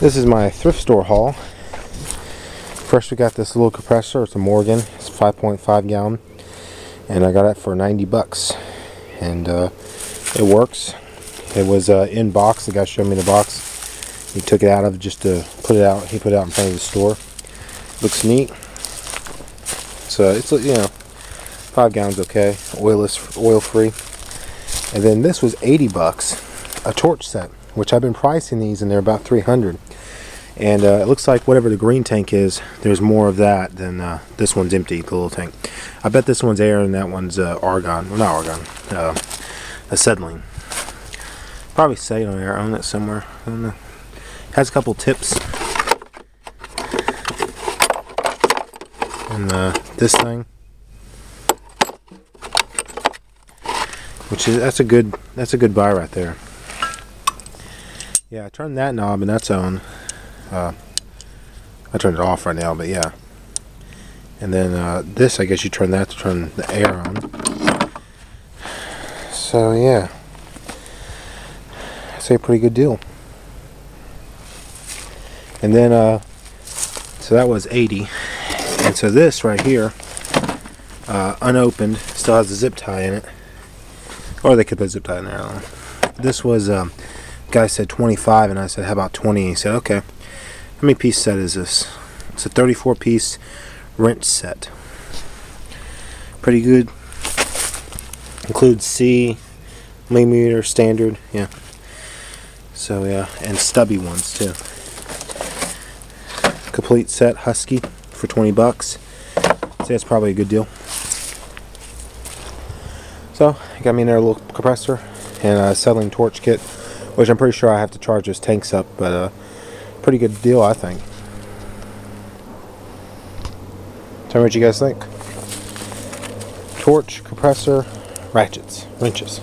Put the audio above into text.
This is my thrift store haul. First we got this little compressor. It's a Morgan. It's 5.5 gallon. And I got it for 90 bucks. And uh, it works. It was uh, in box. The guy showed me the box. He took it out of just to put it out. He put it out in front of the store. Looks neat. So it's you know five gallons okay, oilless, oil free. And then this was 80 bucks, a torch set, which I've been pricing these and they're about 300. And uh, it looks like whatever the green tank is, there's more of that than uh, this one's empty, the little tank. I bet this one's air and that one's uh, argon. Well, not argon, uh, acetylene. Probably say on there, own it somewhere. I don't know. Has a couple tips. And uh, this thing. Which is, that's a good, that's a good buy right there. Yeah, I turned that knob and that's on. Uh, I turned it off right now, but yeah. And then uh, this, I guess you turn that to turn the air on. So yeah, I'd a pretty good deal. And then, uh, so that was 80. And so this right here, uh, unopened, still has a zip tie in it. Or they could put a zip tie in there. This was, um, guy said 25, and I said, how about 20? He said, okay. How many piece set is this? It's a 34 piece wrench set. Pretty good. Includes C, millimeter, standard, yeah. So yeah, and stubby ones too. Complete set Husky for 20 bucks. Say it's probably a good deal. So, got me another little compressor and a acetylene torch kit, which I'm pretty sure I have to charge those tanks up, but uh, pretty good deal, I think. Tell me what you guys think. Torch, compressor, ratchets, wrenches.